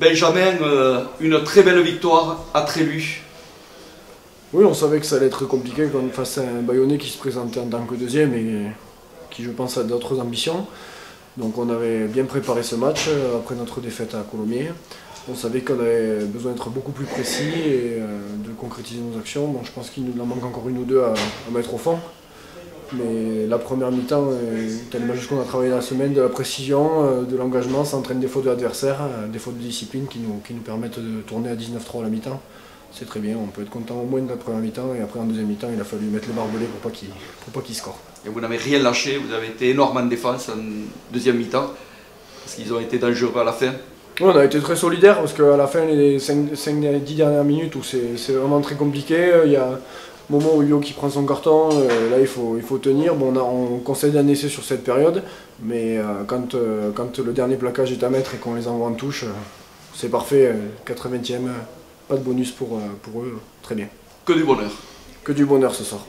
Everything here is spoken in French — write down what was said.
Benjamin, euh, une très belle victoire à Trélu. Oui, on savait que ça allait être compliqué face à un Bayonnais qui se présentait en tant que deuxième et qui, je pense, a d'autres ambitions. Donc on avait bien préparé ce match euh, après notre défaite à Colomiers. On savait qu'on avait besoin d'être beaucoup plus précis et euh, de concrétiser nos actions. Bon, je pense qu'il nous en manque encore une ou deux à, mettre au fond. Mais la première mi-temps, tellement juste qu'on a travaillé la semaine, de la précision, euh, de l'engagement, ça entraîne des fautes de l'adversaire, des fautes de discipline qui nous, qui nous permettent de tourner à 19-3 à la mi-temps c'est très bien, on peut être content au moins de la première mi-temps et après en deuxième mi-temps il a fallu mettre les barbelés pour pas qu'il pas score. Et vous n'avez rien lâché, vous avez été énorme en défense en deuxième mi-temps, parce qu'ils ont été dangereux à la fin. on a été très solidaires parce qu'à la fin, les 5-10 dernières minutes où c'est vraiment très compliqué, il y a moment où Yo qui prend son carton, euh, là il faut, il faut tenir. Bon, on, a, on concède un essai sur cette période, mais euh, quand, euh, quand le dernier plaquage est à mettre et qu'on les envoie en touche, c'est parfait, 80e pas de bonus pour, pour eux, très bien. Que du bonheur. Que du bonheur ce soir.